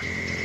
Yeah.